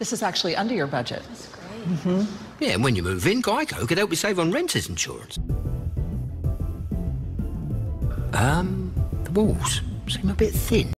This is actually under your budget. That's great. Mm-hmm. Yeah, and when you move in, Geico could help you save on renter's insurance. Um, the walls seem a bit thin.